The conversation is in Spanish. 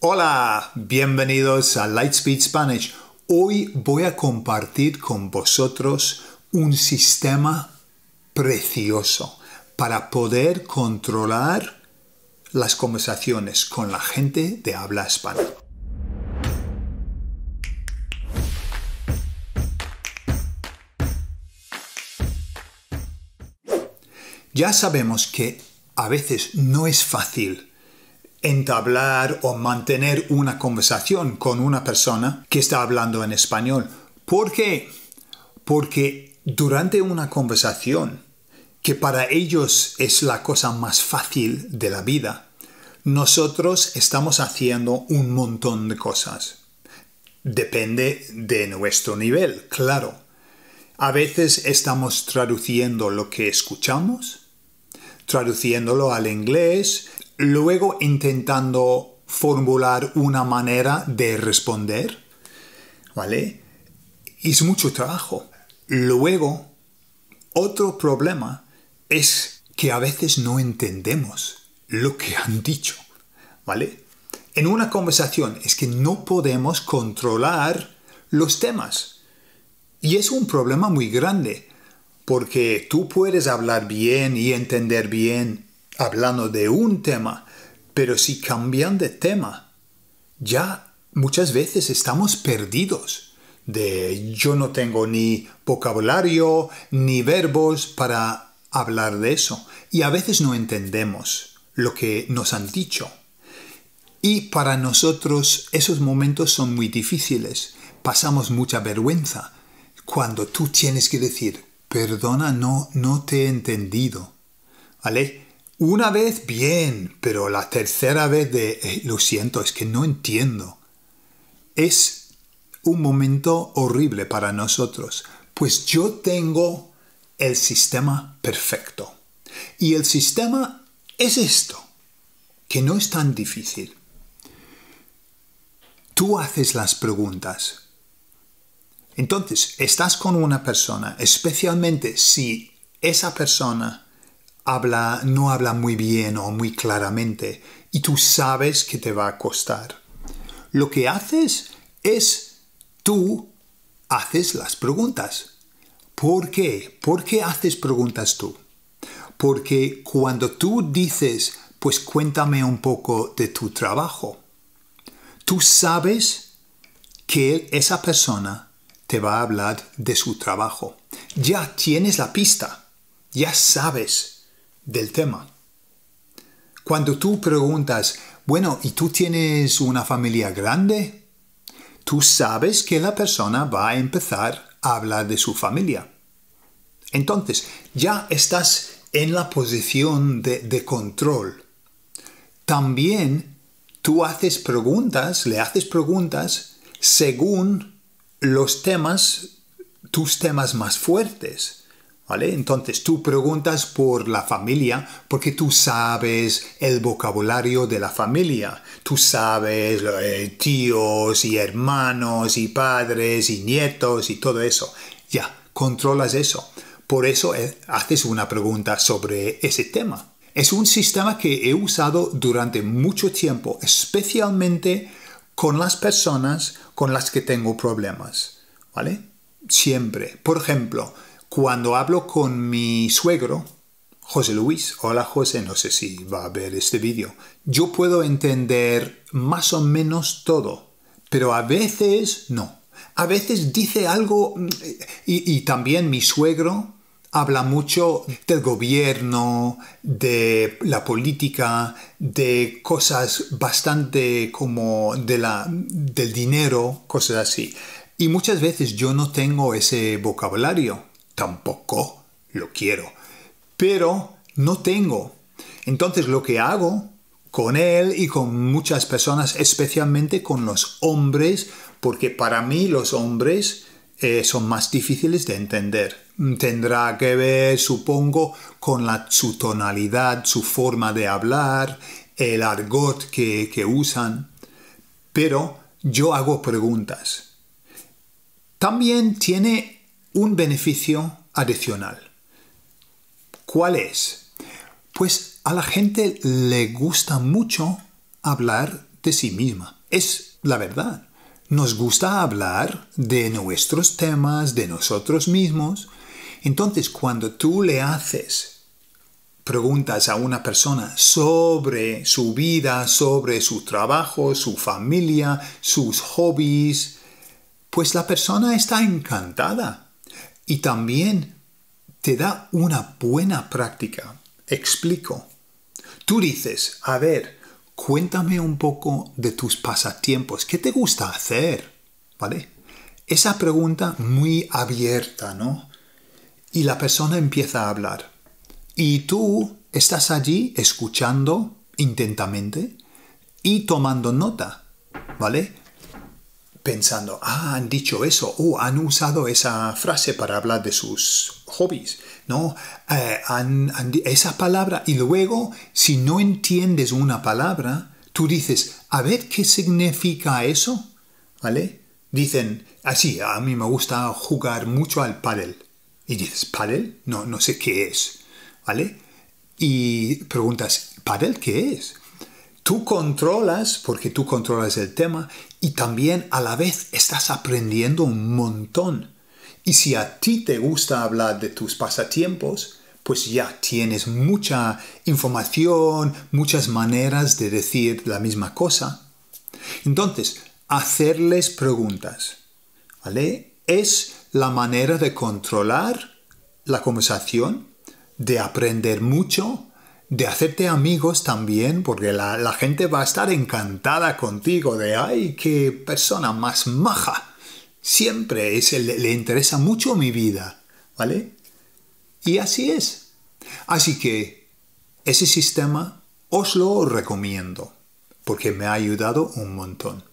Hola, bienvenidos a Lightspeed Spanish. Hoy voy a compartir con vosotros un sistema precioso para poder controlar las conversaciones con la gente de habla hispana. Ya sabemos que a veces no es fácil entablar o mantener una conversación con una persona que está hablando en español. ¿Por qué? Porque durante una conversación, que para ellos es la cosa más fácil de la vida, nosotros estamos haciendo un montón de cosas. Depende de nuestro nivel, claro. A veces estamos traduciendo lo que escuchamos, traduciéndolo al inglés, luego intentando formular una manera de responder, ¿vale? Es mucho trabajo. Luego, otro problema es que a veces no entendemos lo que han dicho, ¿vale? En una conversación es que no podemos controlar los temas. Y es un problema muy grande, porque tú puedes hablar bien y entender bien hablando de un tema, pero si cambian de tema, ya muchas veces estamos perdidos de yo no tengo ni vocabulario ni verbos para hablar de eso y a veces no entendemos lo que nos han dicho. Y para nosotros esos momentos son muy difíciles. Pasamos mucha vergüenza cuando tú tienes que decir, perdona, no, no te he entendido. ¿Vale? Una vez bien, pero la tercera vez de eh, lo siento, es que no entiendo. Es un momento horrible para nosotros, pues yo tengo el sistema perfecto. Y el sistema es esto, que no es tan difícil. Tú haces las preguntas. Entonces, estás con una persona, especialmente si esa persona habla, no habla muy bien o muy claramente y tú sabes que te va a costar. Lo que haces es tú haces las preguntas. ¿Por qué? ¿Por qué haces preguntas tú? Porque cuando tú dices, pues cuéntame un poco de tu trabajo, tú sabes que esa persona te va a hablar de su trabajo. Ya tienes la pista, ya sabes del tema. Cuando tú preguntas, bueno, ¿y tú tienes una familia grande? Tú sabes que la persona va a empezar a hablar de su familia. Entonces, ya estás en la posición de, control. También tú haces preguntas, le haces preguntas según los temas, tus temas más fuertes. Entonces tú preguntas por la familia porque tú sabes el vocabulario de la familia. Tú sabes eh, tíos y hermanos y padres y nietos y todo eso. Ya, controlas eso. Por eso eh, haces una pregunta sobre ese tema. Es un sistema que he usado durante mucho tiempo, especialmente con las personas con las que tengo problemas. ¿Vale? Siempre. Por ejemplo, cuando hablo con mi suegro, José Luis, hola José, no sé si va a ver este vídeo, yo puedo entender más o menos todo, pero a veces no. A veces dice algo y, y también mi suegro habla mucho del gobierno, de la política, de cosas bastante como de la, del dinero, cosas así. Y muchas veces yo no tengo ese vocabulario tampoco lo quiero, pero no tengo. Entonces lo que hago con él y con muchas personas, especialmente con los hombres, porque para mí los hombres eh, son más difíciles de entender. Tendrá que ver, supongo, con la, su tonalidad, su forma de hablar, el argot que, que usan. Pero yo hago preguntas. También tiene un beneficio adicional. ¿Cuál es? Pues a la gente le gusta mucho hablar de sí misma. Es la verdad. Nos gusta hablar de nuestros temas, de nosotros mismos. Entonces, cuando tú le haces preguntas a una persona sobre su vida, sobre su trabajo, su familia, sus hobbies, pues la persona está encantada y también te da una buena práctica. Explico. Tú dices, a ver, cuéntame un poco de tus pasatiempos. ¿Qué te gusta hacer? ¿Vale? Esa pregunta muy abierta, ¿no? Y la persona empieza a hablar. Y tú estás allí escuchando intentamente y tomando nota, ¿vale? Pensando, ah, han dicho eso, o han usado esa frase para hablar de sus hobbies, ¿no? Eh, esa palabra, y luego, si no entiendes una palabra, tú dices, a ver qué significa eso, ¿vale? Dicen, así, a mí me gusta jugar mucho al pádel. Y dices, ¿pádel? No, no sé qué es. ¿vale? Y preguntas, ¿Padel qué es? Tú controlas, porque tú controlas el tema, y también a la vez estás aprendiendo un montón. Y si a ti te gusta hablar de tus pasatiempos, pues ya tienes mucha información, muchas maneras de decir la misma cosa. Entonces, hacerles preguntas, ¿vale? Es la manera de controlar la conversación de aprender mucho, de hacerte amigos también, porque la, gente va a estar encantada contigo, de, ay, qué persona más maja. Siempre es, le, le interesa mucho mi vida, ¿vale? Y así es. Así que ese sistema os lo recomiendo, porque me ha ayudado un montón.